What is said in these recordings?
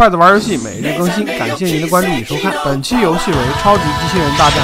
筷子玩游戏每日更新，感谢您的关注与收看。本期游戏为《超级机器人大战》。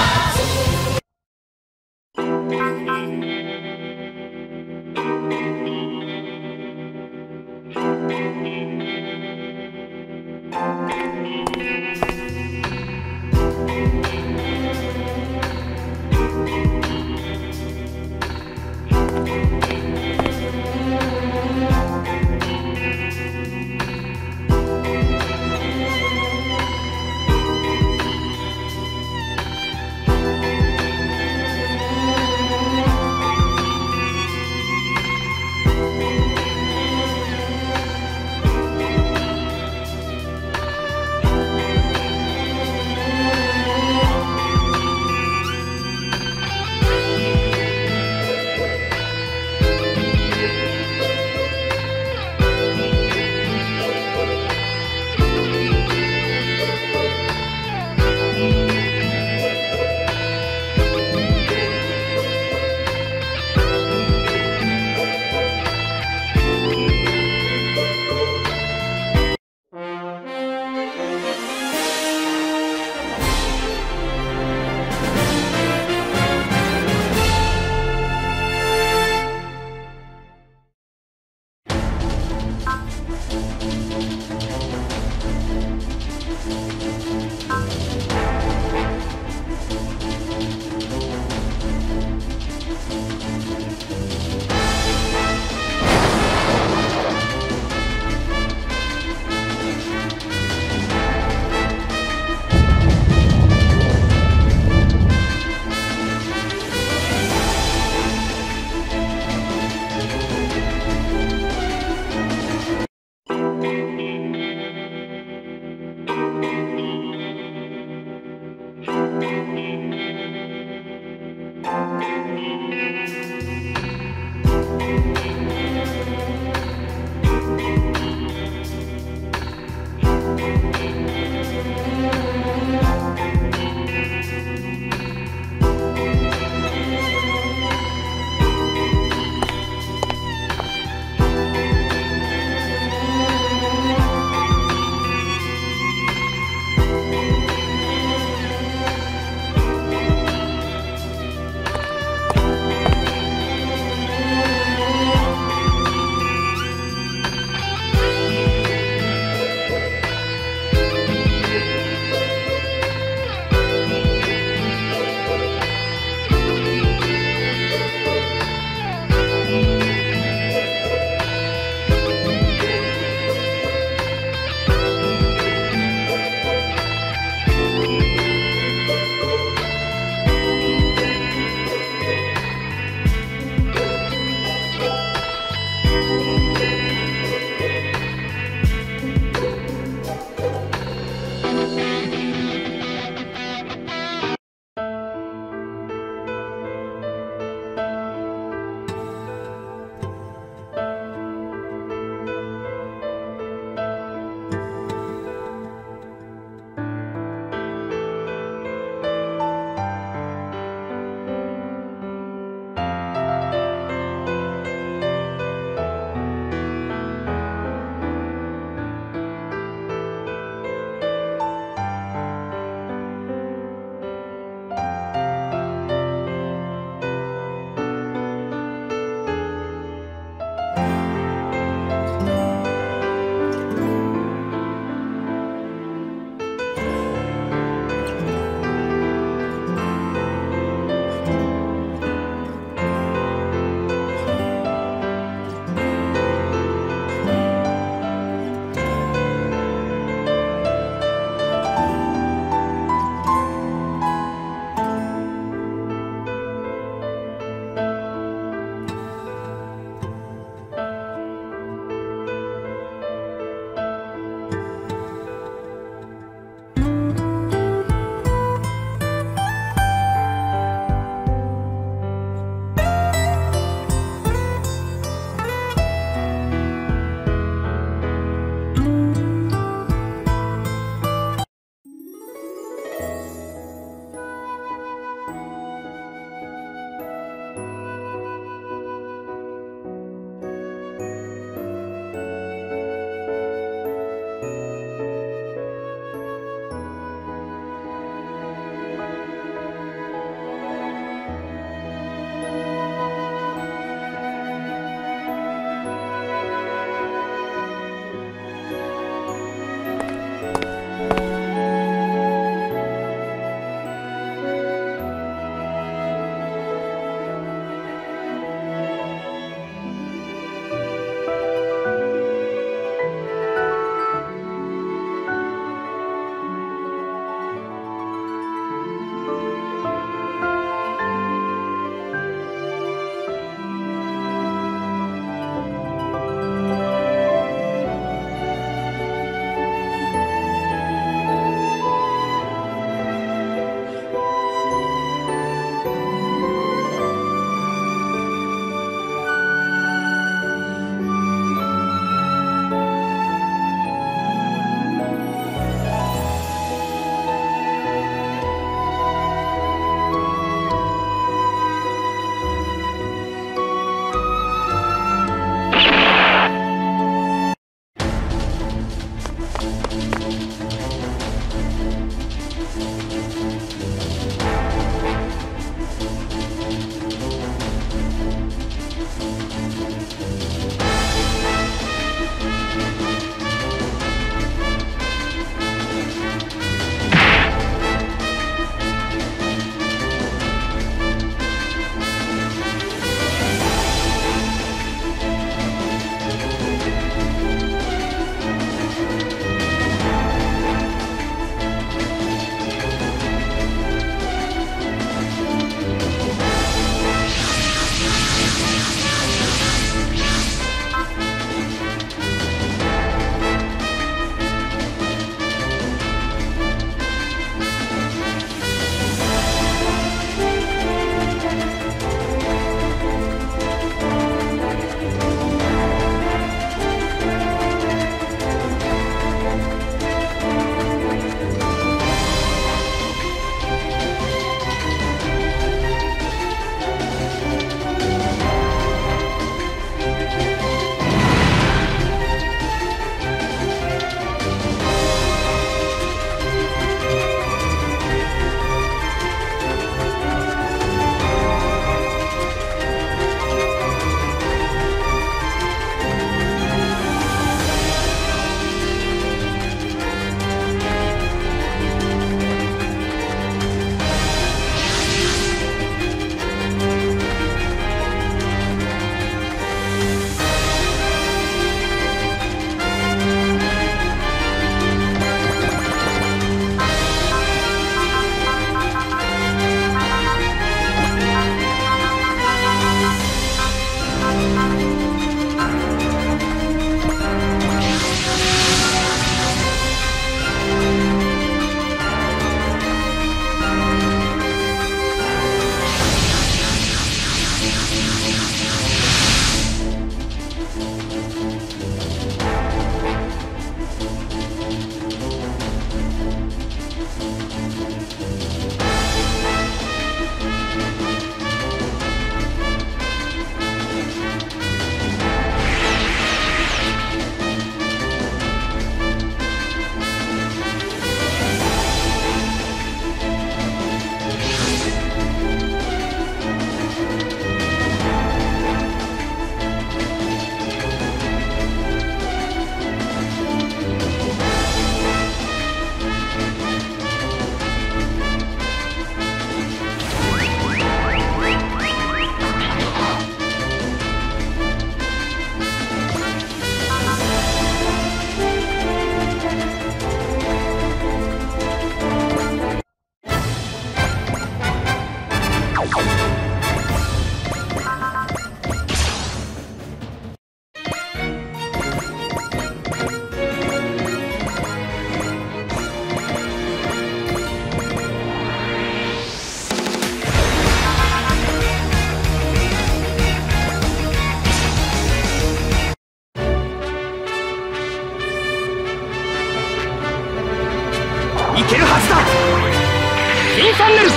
けるはずだインファンネル。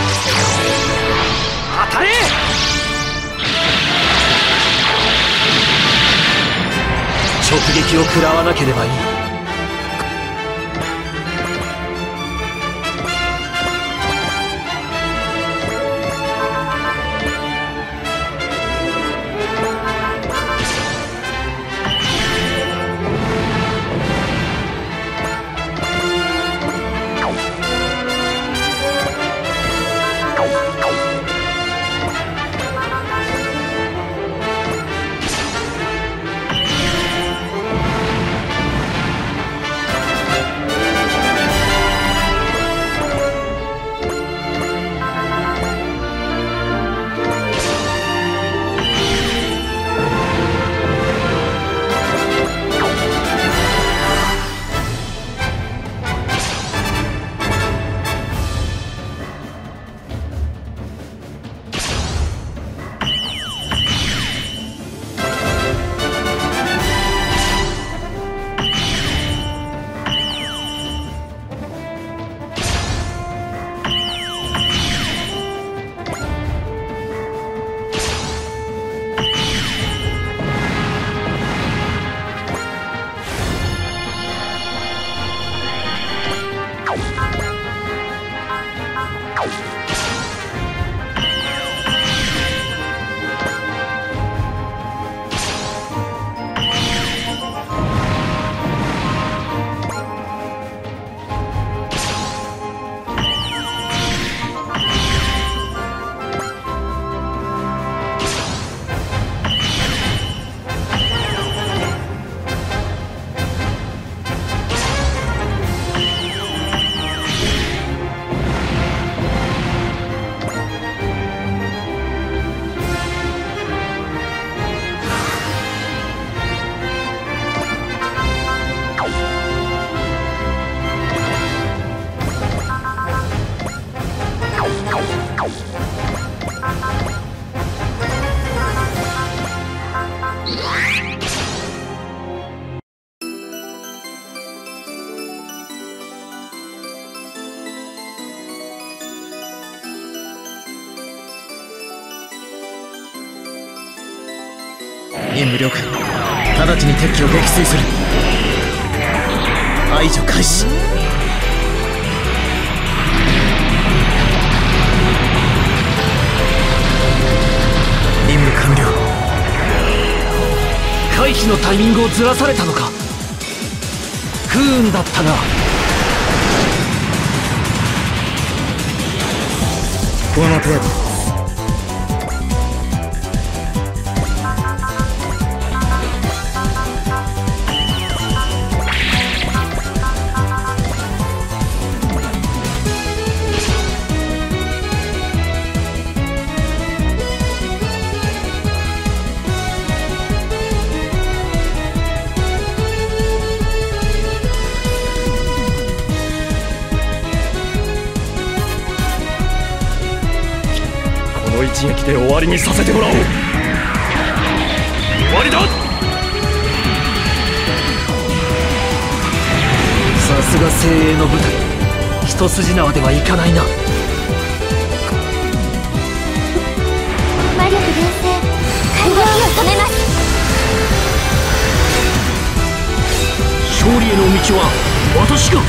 当たれ。直撃を食らわなければいい排除開始。任務完了。回避のタイミングをずらされたのか。不運だったなこの程度の一撃で終わりにさせてもらおう。終わりだ。さすが精鋭の部隊。一筋縄ではいかないな。魔力厳正動きを止めます。勝利への道は私が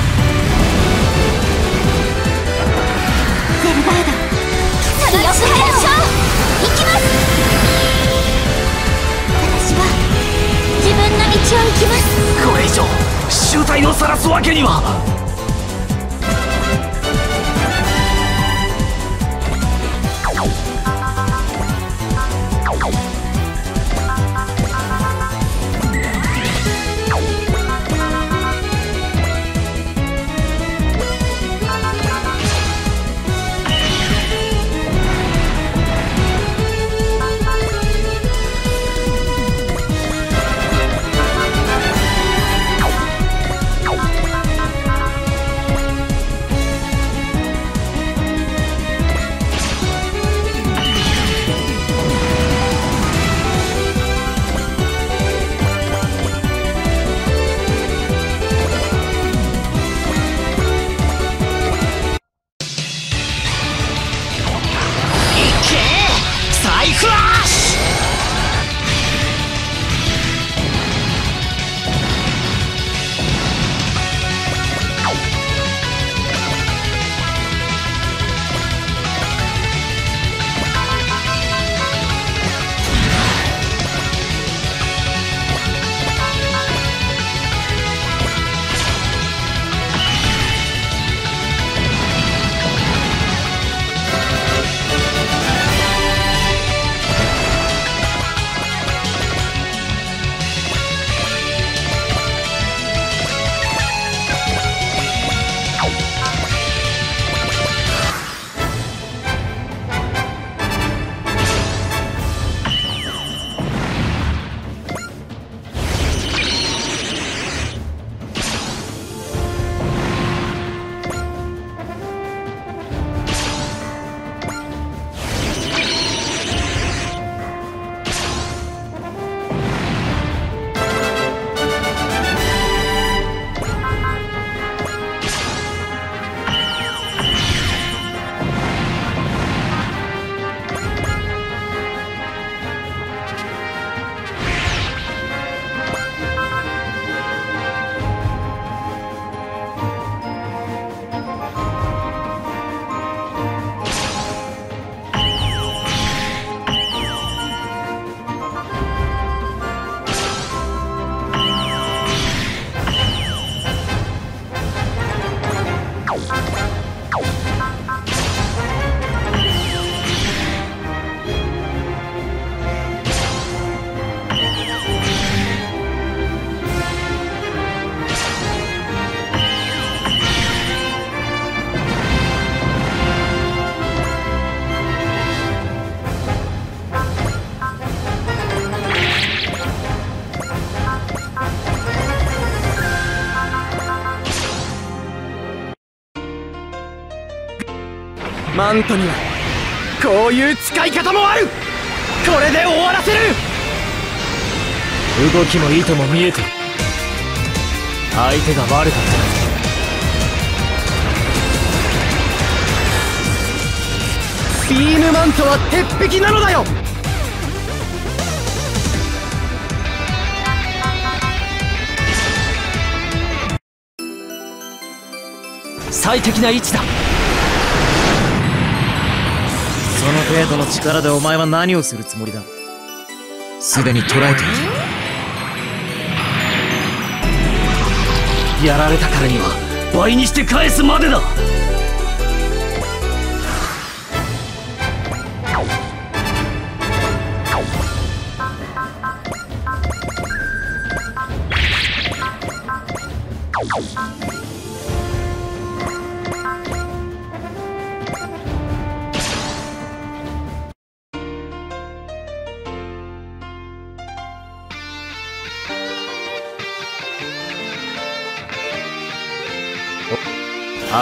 よく行きます私は自分の道を行きます。これ以上醜態を晒すわけには。マントにはこういう使い方もある。これで終わらせる。動きも意図も見えてる相手が悪かった。ビームマントは鉄壁なのだよ。最適な位置だ。その程度の力でお前は何をするつもりだ？すでに捉えている。やられたからには倍にして返すまでだ！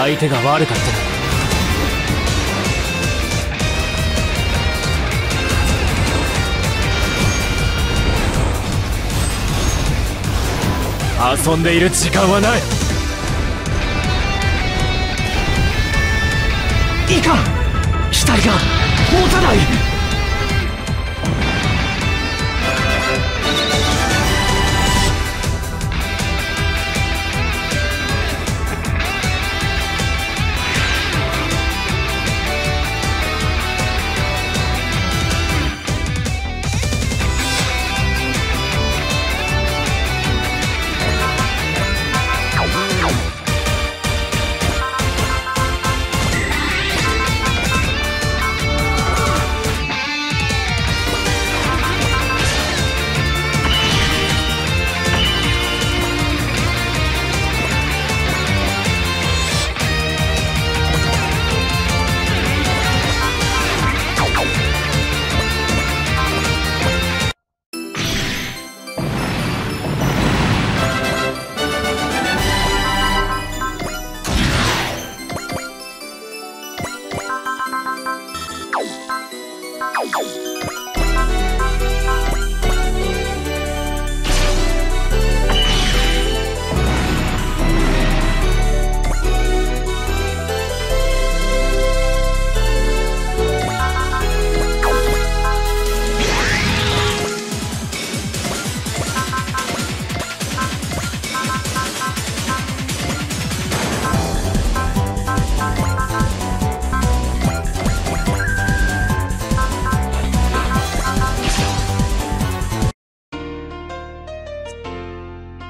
相手が悪かったな遊んでいる時間はない。いか。ん額が持たない。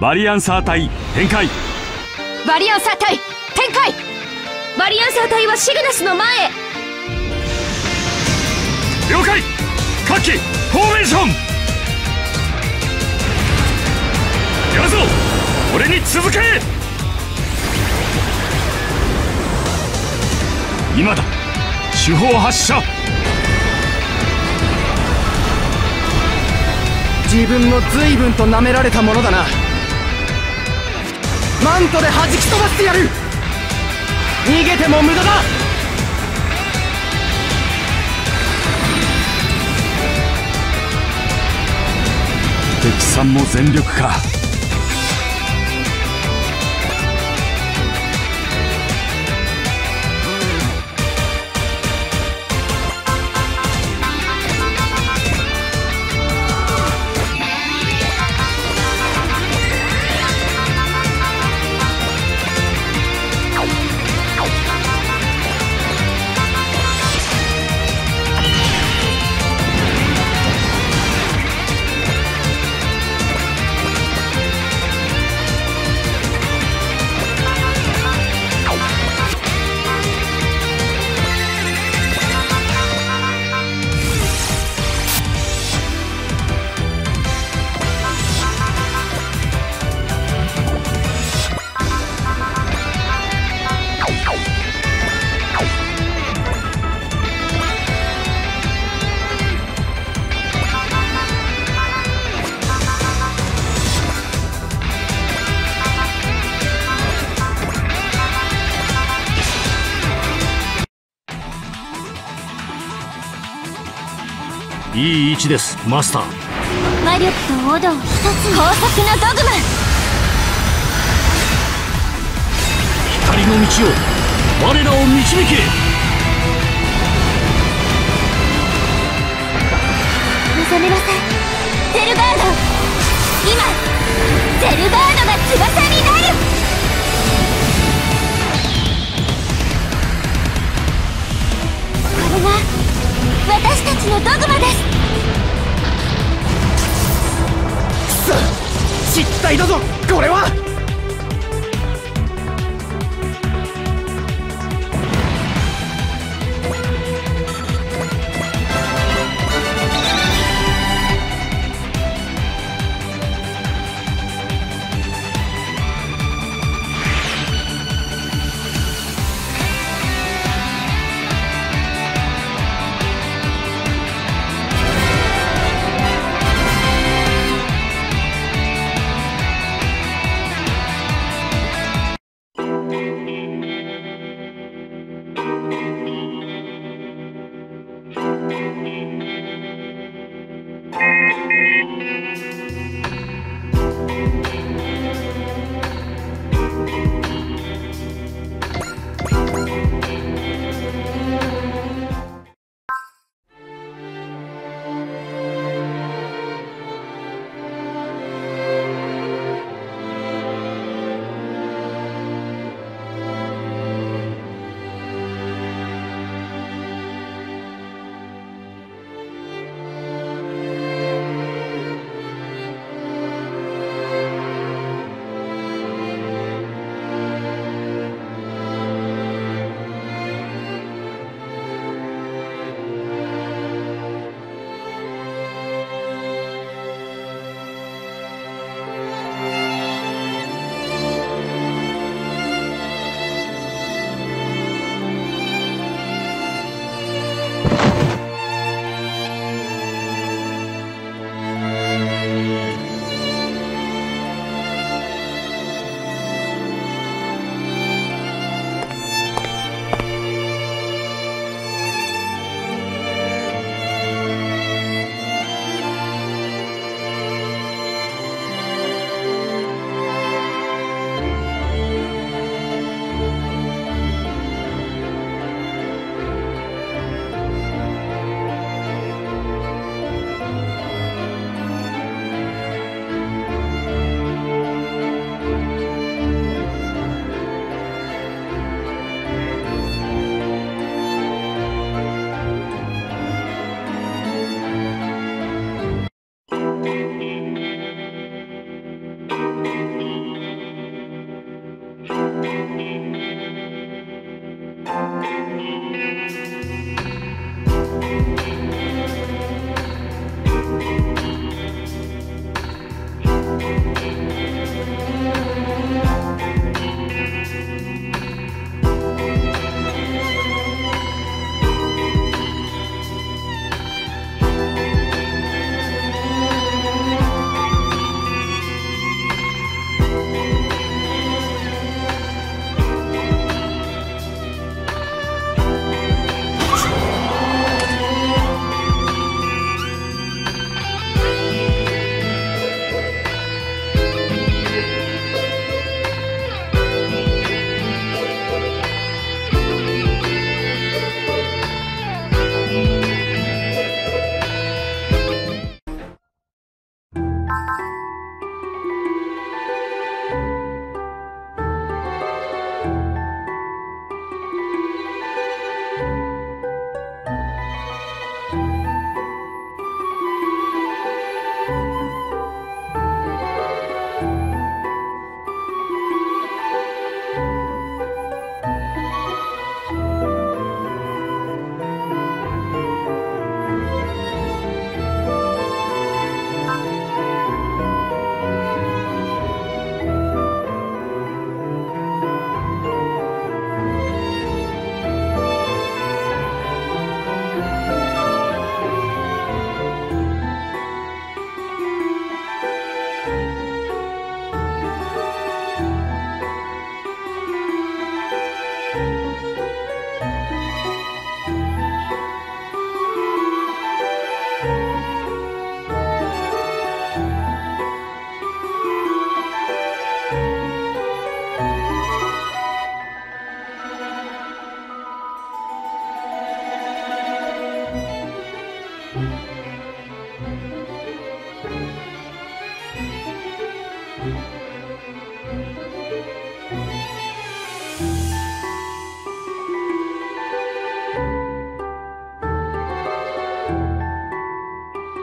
バリアンサー隊展開。バリアンサー隊展開。バリアンサー隊はシグナスの前へ。了解。各機フォーメーション。やぞ。俺に続け。今だ。手法発射。自分も随分と舐められたものだなマントで弾き飛ばしてやる。逃げても無駄だ。敵さんも全力か。いい位置です。マスター。魔力とオドを一つに高速なドグマ。光の道を我らを導け。目覚めなさいゼルバード。今ゼルバードが翼になる。これが私たちのドグマですくそ失態だぞこれは。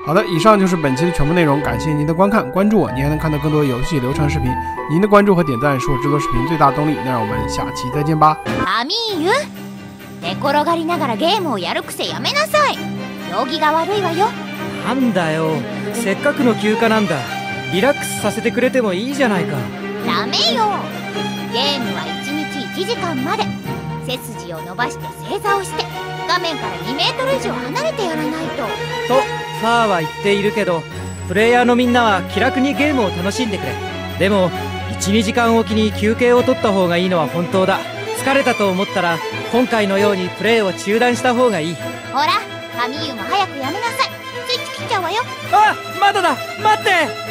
好的，以上就是本期的全部内容，感谢您的观看，关注我，你还能看到更多游戏流畅视频。您的关注和点赞是我制作视频最大动力。那让我们下期再见吧。アミーユ寝転がりながらゲームをやる癖やめなさい容疑が悪いわよなんだよせっかくの休暇なんだリラックスさせてくれてもいいじゃないかダメよゲームは1日1時間まで背筋を伸ばして正座をして画面から2メートル以上離れてやらないととファーは言っているけどプレイヤーのみんなは気楽にゲームを楽しんでくれ。でも12時間おきに休憩を取った方がいいのは本当だ。疲れたと思ったら今回のようにプレイを中断した方がいい。ほらファミユも早くやめなさい。スイッチ切っちゃうわよ。あまだだ。待って